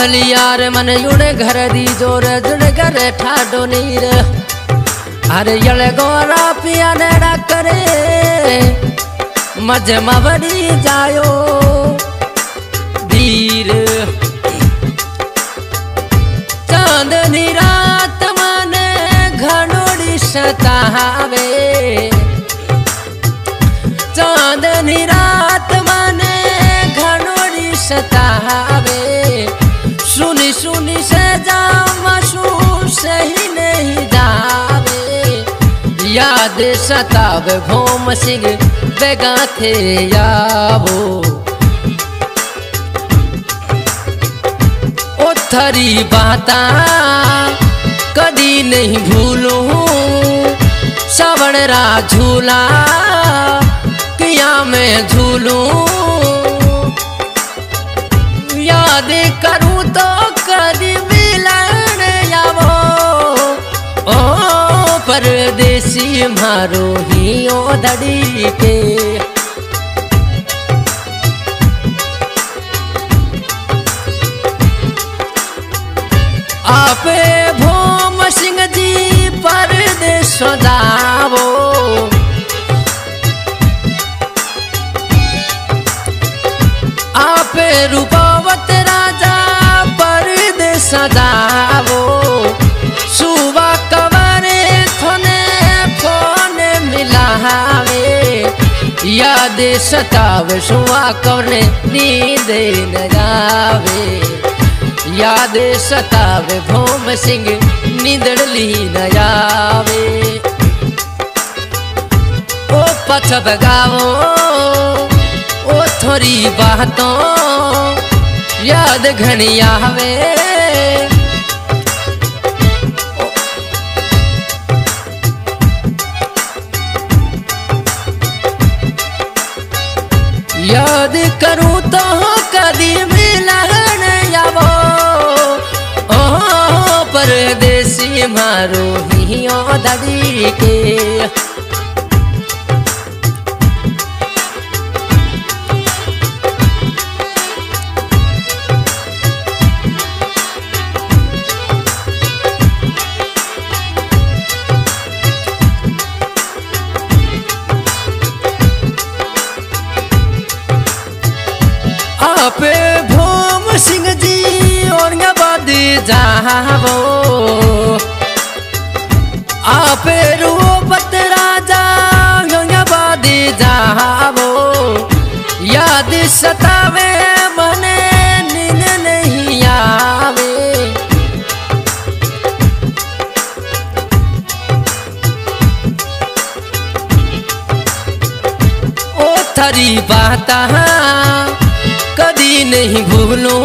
भलियार मन जुड़े घर दी ज़ोर, जुड़े घर ठाडो नीर। अरे यले गोरा पिया नेड़ा करे, मज मवरी जायो। धीर। चांदनी रात मने घनोड़ी सतावे चांदनी रात मने घनोड़ी सतावे याद सतावे भोम सिंह बेगा थे यावो। ओ थरी बाता कदी नहीं भूलूं। सवण रा झूला किया मैं झूलू याद करूँ तो मारो ही ओ धड़ी के। आपे भोम सिंह जी परदेश जावो। आपे रूपावत राजा परदेश जावो। याद सतावे सुबह कवरे नींद न जावे? याद सतावे भोम सिंह नींदड़ली न आवे ओ पछ बगावो ओ थोड़ी बातों, याद घनी आवे। याद करूँ तो कदी मिलन आवो ओ परदेसी मारो हियो दड़ी के। आपे भोम सिंह जी औरंगाबाद जावो आपे रूपत राजा औरंगाबाद जावो याद सतावे मने नींद नहीं आवे। ओ थरी बाता कदी नहीं भूलूं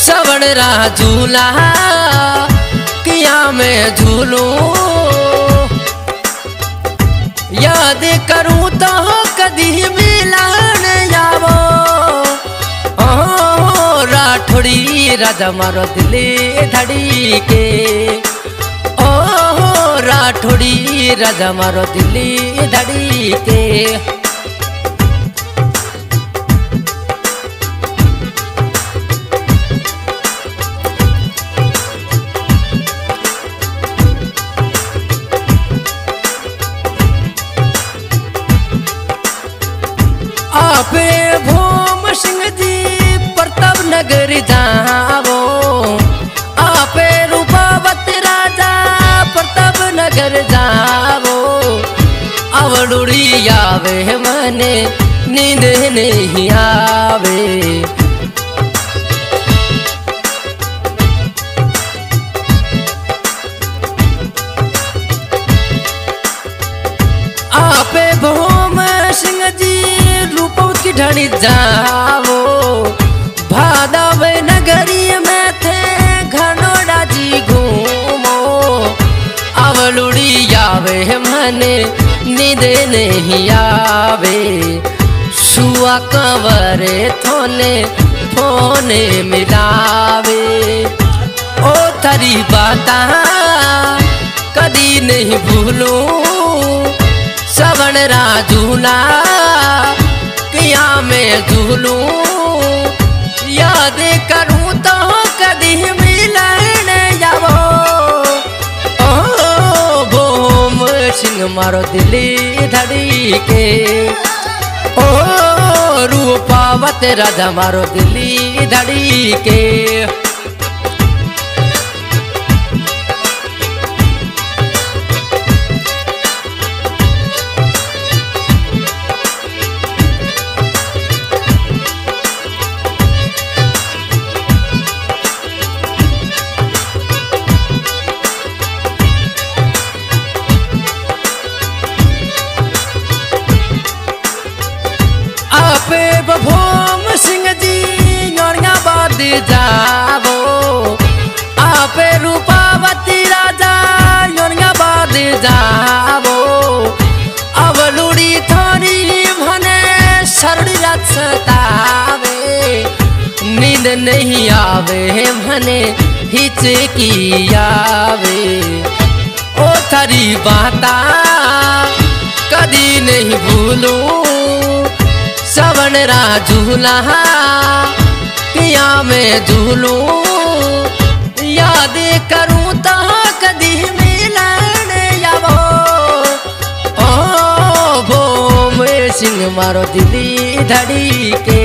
सवण रा झूला किया मैं झूलूं। याद करूँ तो कदी मिलन ओ राठोड़ी, राजा मारो दिले धड़ी के। ओ राठोड़ी, राजा मारो दिली धड़ी के। आपे भूम सिंह जी प्रताप नगर जावो आपे रूपावत राजा प्रताप नगर जावो अवड़ुड़ी आवे मने, नींद नहीं आवे। ढड़ी जावो भादव नगरी में थे घनोड़ा जी घूमो। अवलुड़ी आवे मने, नींद नहीं आवे। सुआ कंवरे थोने फोने मिलावे। ओ तरी बाता, कदी नहीं भूलू। सवण राजूना किया में झूलूं याद करूँ तो कदी मिलन जावो। भोम सिंह मारो दिली धड़ी के ओ रूपावत राजा मारो दिली धड़ी के आपे रूपावती राजा नोरिया बाद जावो। अब लुड़ी थोड़ी भने सरड़ी रात सतावे नींद नहीं आवे भने हिचकी आवे ओ थारी बाता कदी नहीं भूलू। सवन रा झूला पिया में झूलू। याद करूँ तो कदी मिलन आवो ओ भोम सिंह मारो दिली धड़ी के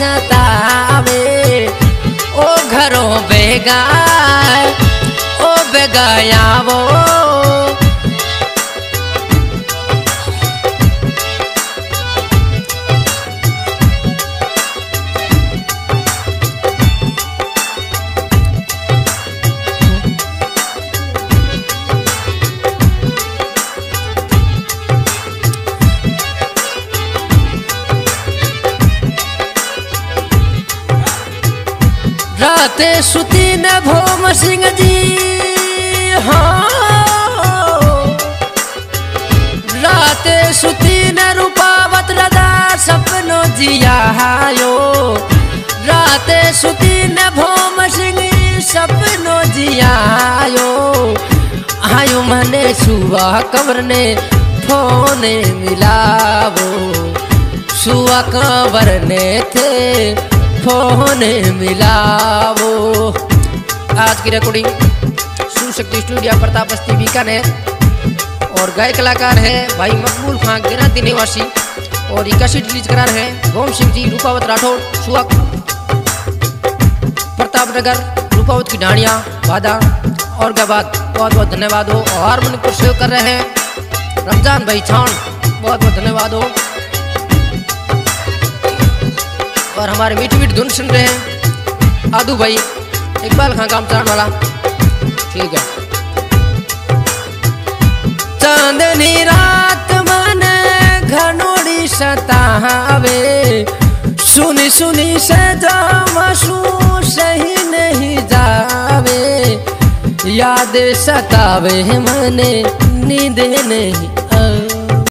सतावे ओ घरों बेगा ओ बेगायावो राते सुती न भोम सिंह जी। हाँ। राते सुती न रूपावत राजा सपनो जियायो राते सुती न भोम सिंह सपनो जियायो आयो मने सुआ कबर ने फ़ोन मिलावो। सुआ कबर ने थे फ़ोन मिलावो। आज की रिकॉर्डिंग सुशक्ति स्टूडियो प्रताप बस्ती बीकानेर और गायक कलाकार है भाई मकबूल खान, गिराती निवासी। और कैसेट रिलीज़ करा रहे हैं गोम सिंह जी, रूपावत राठौर सुअक प्रताप नगर रूपावत की ढाणिया वादा। और के बाद बहुत बहुत धन्यवाद हो। और हारमोनी को सेव कर रहे हैं रमज़ान भाई छान बहुत बहुत धन्यवाद हो। और हमारे मीठ मीठ धुन सुन रहे हैं। आदू भाई, इकबाल खान काम चलाने वाला। ठीक है। चांदनी रात मन घनोड़ी सतावे सुनी सुनी से जामसू सही नहीं जावे। याद सतावे मने, नींद नहीं